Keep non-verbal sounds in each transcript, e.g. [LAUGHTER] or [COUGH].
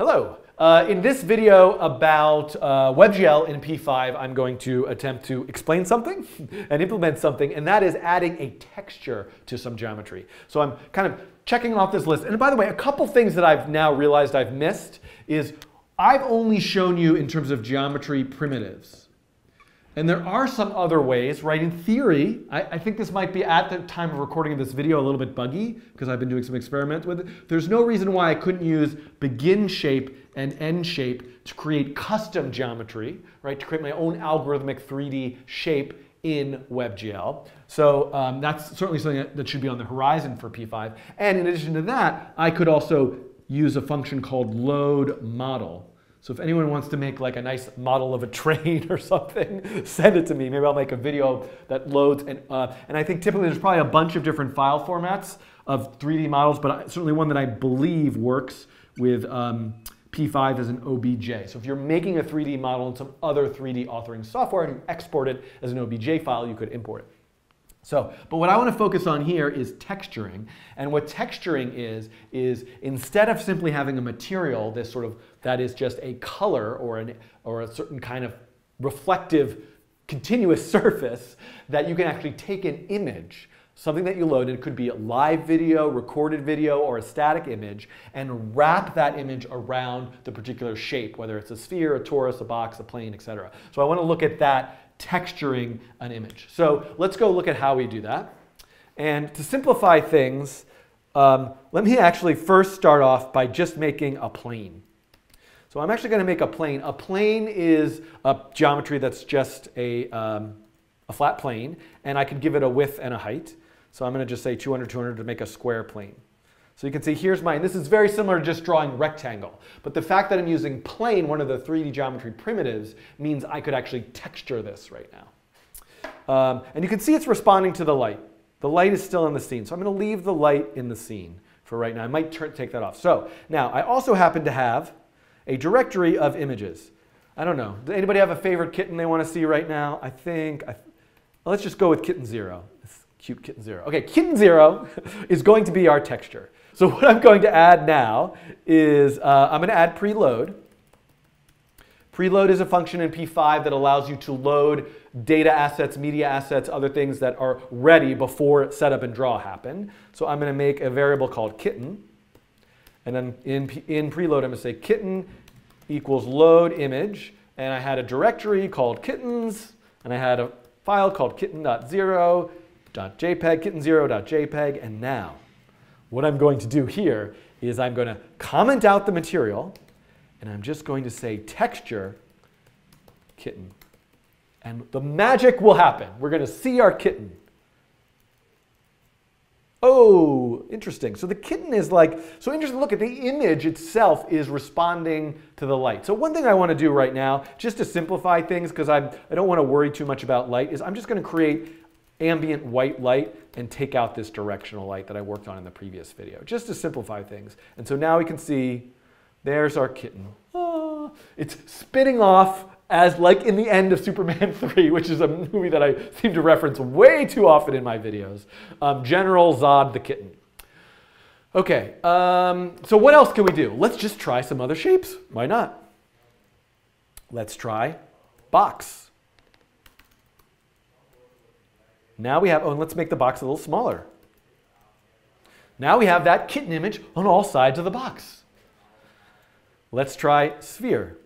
Hello. Uh, in this video about uh, WebGL in P5, I'm going to attempt to explain something [LAUGHS] and implement something, and that is adding a texture to some geometry. So I'm kind of checking off this list. And by the way, a couple things that I've now realized I've missed is I've only shown you in terms of geometry primitives. And there are some other ways, right? In theory, I, I, think this might be at the time of recording of this video a little bit buggy because I've been doing some experiments with it. There's no reason why I couldn't use begin shape and end shape to create custom geometry, right? To create my own algorithmic 3D shape in WebGL. So um, that's certainly something that should be on the horizon for P5. And in addition to that, I could also use a function called load model so if anyone wants to make like a nice model of a [LAUGHS] train or something, send it to me. Maybe I'll make a video that loads. And, uh, and I think typically there's probably a bunch of different file formats of 3D models, but certainly one that I believe works with um, P5 as an OBJ. So if you're making a 3D model in some other 3D authoring software and you export it as an OBJ file, you could import it. So, but what I want to focus on here is texturing. And what texturing is, is instead of simply having a material, this sort of, that is just a color or, an, or a certain kind of reflective continuous [LAUGHS] surface, that you can actually take an image, something that you load, and it could be a live video, recorded video, or a static image, and wrap that image around the particular shape, whether it's a sphere, a torus, a box, a plane, etc. So I want to look at that texturing an image. So let's go look at how we do that. And to simplify things, um, let me actually first start off by just making a plane. So I'm actually going to make a plane. A plane is a geometry that's just a, um, a flat plane, and I can give it a width and a height. So I'm going to just say 200, 200 to make a square plane. So you can see here's mine. This is very similar to just drawing rectangle. But the fact that I'm using plane, one of the 3D geometry primitives, means I could actually texture this right now. Um, and you can see it's responding to the light. The light is still in the scene. So I'm going to leave the light in the scene for right now. I might turn, take that off. So now I also happen to have a directory of images. I don't know. Does anybody have a favorite kitten they want to see right now? I think, I, let's just go with kitten zero. It's cute kitten zero. Okay, kitten zero [LAUGHS] is going to be our texture. So what I'm going to add now is uh, I'm going to add preload. Preload is a function in P5 that allows you to load data assets, media assets, other things that are ready before setup and draw happen. So I'm going to make a variable called kitten. And then in, in preload, I'm going to say kitten equals load image. And I had a directory called kittens. And I had a file called kitten.0.jpg, kitten0.jpg. And now what I'm going to do here is I'm going to comment out the material, and I'm just going to say texture kitten. And the magic will happen. We're going to see our kitten. Oh, interesting. So the kitten is like, so interesting. Look at the image itself is responding to the light. So one thing I want to do right now, just to simplify things, because I I don't want to worry too much about light, is I'm just going to create ambient white light and take out this directional light that I worked on in the previous video, just to simplify things. And so now we can see, there's our kitten. Ah, it's spitting off as like in the end of Superman [LAUGHS] 3, which is a movie that I seem to reference way too often in my videos. Um, General Zod the kitten. Okay, um, so what else can we do? Let's just try some other shapes. Why not? Let's try box. Now we have, oh, and let's make the box a little smaller. Now we have that kitten image on all sides of the box. Let's try sphere.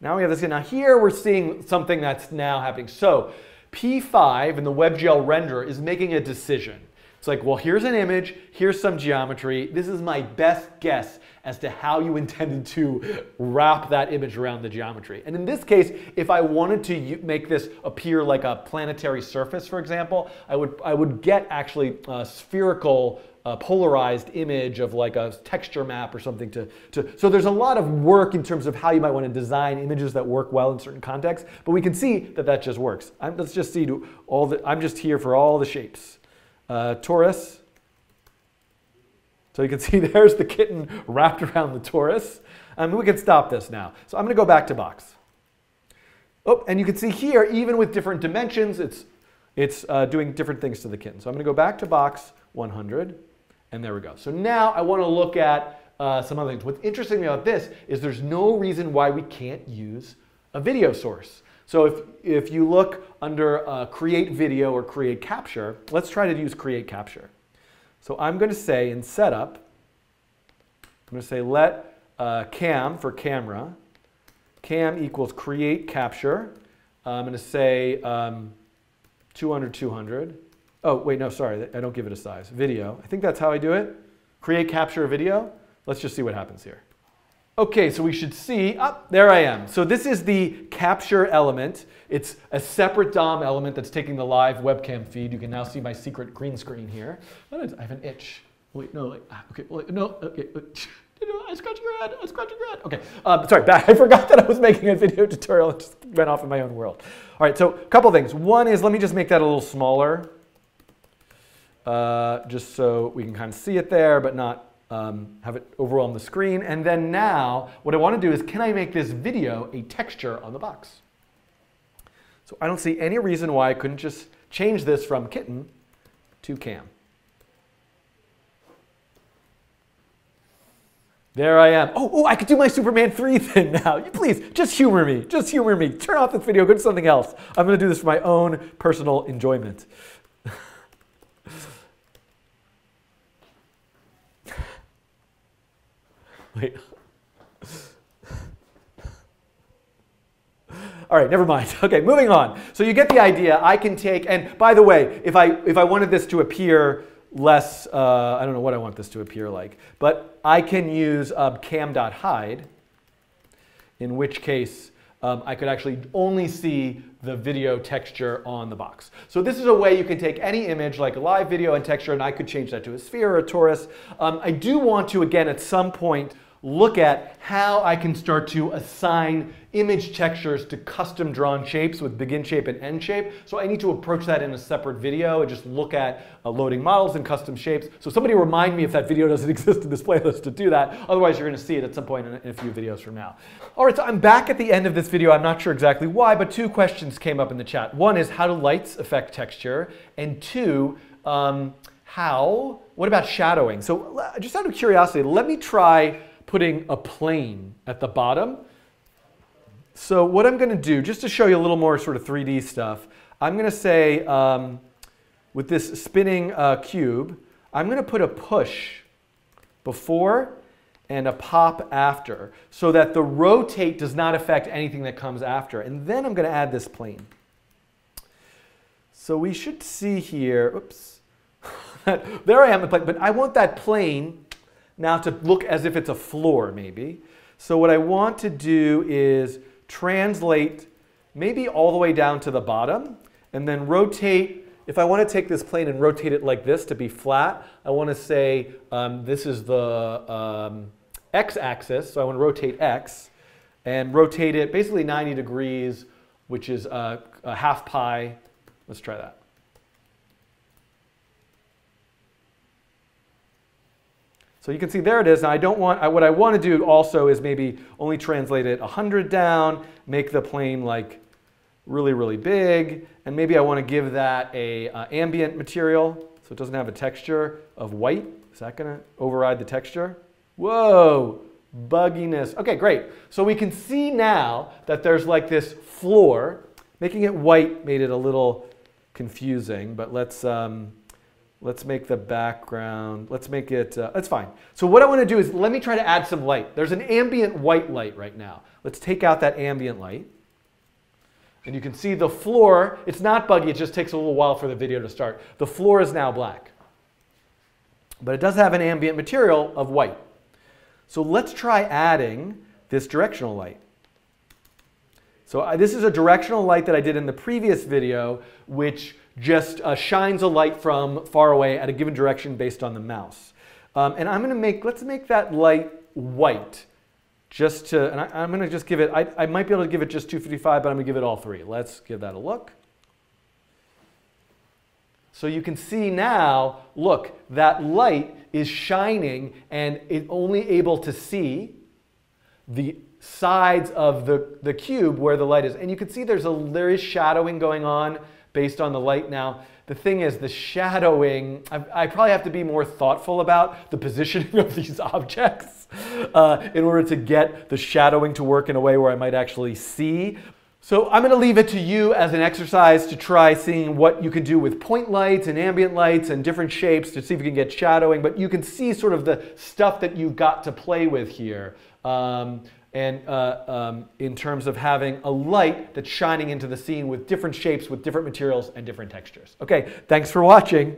Now we have this. Now here we're seeing something that's now happening. So P5 in the WebGL renderer is making a decision. It's like, well, here's an image, here's some geometry. This is my best guess as to how you intended to wrap that image around the geometry. And in this case, if I wanted to make this appear like a planetary surface, for example, I would, I would get actually a spherical uh, polarized image of like a texture map or something to, to, so there's a lot of work in terms of how you might want to design images that work well in certain contexts, but we can see that that just works. I'm, let's just see all the, I'm just here for all the shapes uh, torus. So you can [LAUGHS] see there's the kitten wrapped around the torus. Um, we can stop this now. So I'm going to go back to box. Oh, and you can see here, even with different dimensions, it's, it's uh, doing different things to the kitten. So I'm going to go back to box 100, and there we go. So now I want to look at uh, some other things. What's interesting about this is there's no reason why we can't use a video source. So if, if you look under uh, create video or create capture, let's try to use create capture. So I'm going to say in setup, I'm going to say let uh, cam for camera, cam equals create capture. I'm going to say um, 200, 200. Oh, wait, no, sorry, I don't give it a size. Video, I think that's how I do it. Create capture video. Let's just see what happens here. Okay, so we should see, up oh, there I am. So this is the capture element. It's a separate DOM element that's taking the live webcam feed. You can now see my secret green screen here. I have an itch. Wait, no, like, ah, okay, wait, no, okay. I [LAUGHS] scratch your head, I scratch your head. Okay, um, sorry, [LAUGHS] back. I forgot that I was making a video tutorial. [LAUGHS] It just went off in my own world. All right, so a couple things. One is, let me just make that a little smaller, uh, just so we can kind of see it there, but not um, have it overwhelm the screen. And then now, what I want to do is, can I make this video a texture on the box? So I don't see any reason why I couldn't just change this from kitten to cam. There I am. Oh, oh, I could do my Superman 3 [LAUGHS] thing now. Please, just humor me. Just humor me. Turn off this video, go to something else. I'm going to do this for my own personal enjoyment. Wait. All right, never mind. [LAUGHS] Okay, moving on. So you get the idea. I can take, and by the way, if I if I wanted this to appear less, uh, I don't know what I want this to appear like, but I can use uh, cam.hide, in which case um, I could actually only see the video texture on the box. So this is a way you can take any image like a live video and texture and I could change that to a sphere or a torus. Um, I do want to, again, at some point, look at how I can start to assign image textures to custom drawn shapes with begin shape and end shape. So I need to approach that in a separate video and just look at uh, loading models and custom shapes. So somebody remind me if that video doesn't [LAUGHS] exist in this playlist to do that. Otherwise you're gonna see it at some point in a, in a few videos from now. All right, so I'm back at the end of this video. I'm not sure exactly why, but two questions came up in the chat. One is how do lights affect texture? And two, um, how, what about shadowing? So just out of curiosity, let me try putting a plane at the bottom. So what I'm going to do, just to show you a little more sort of 3D stuff, I'm going to say um, with this spinning uh, cube, I'm going to put a push before and a pop after so that the rotate does not affect anything that comes after. And then I'm going to add this plane. So we should see here, oops, [LAUGHS] there I am, but I want that plane now to look as if it's a floor maybe. So what I want to do is translate maybe all the way down to the bottom and then rotate. If I want to take this plane and rotate it like this to be flat, I want to say um, this is the um, x-axis, so I want to rotate x and rotate it basically 90 degrees, which is a half pi. Let's try that. So you can see there it is. Now I don't want, what I want to do also is maybe only translate it 100 down, make the plane like really, really big, and maybe I want to give that a uh, ambient material so it doesn't have a texture of white. Is that going to override the texture? Whoa, bugginess. Okay, great. So we can see now that there's like this floor. Making it white made it a little confusing, but let's, um, Let's make the background, let's make it, uh, that's fine. So what I want to do is let me try to add some light. There's an ambient white light right now. Let's take out that ambient light. And you can see the floor, it's not buggy, it just takes a little while for the video to start. The floor is now black. But it does have an ambient material of white. So let's try adding this directional light. So I, this is a directional light that I did in the previous video, which just uh, shines a light from far away at a given direction based on the mouse. Um, and I'm going to make, let's make that light white. Just to, and I, am going to just give it, I, I might be able to give it just 255, but I'm going to give it all three. Let's give that a look. So you can see now, look, that light is shining and it's only able to see the sides of the, the cube where the light is. And you can see there's a, there is shadowing going on based on the light now. The thing is, the shadowing, I, I probably have to be more thoughtful about the positioning [LAUGHS] of these objects uh, in order to get the shadowing to work in a way where I might actually see. So I'm going to leave it to you as an exercise to try seeing what you can do with point lights and ambient lights and different shapes to see if you can get shadowing. But you can see sort of the stuff that you've got to play with here. Um, and uh, um, in terms of having a light that's shining into the scene with different shapes, with different materials and different textures. Okay, thanks for watching.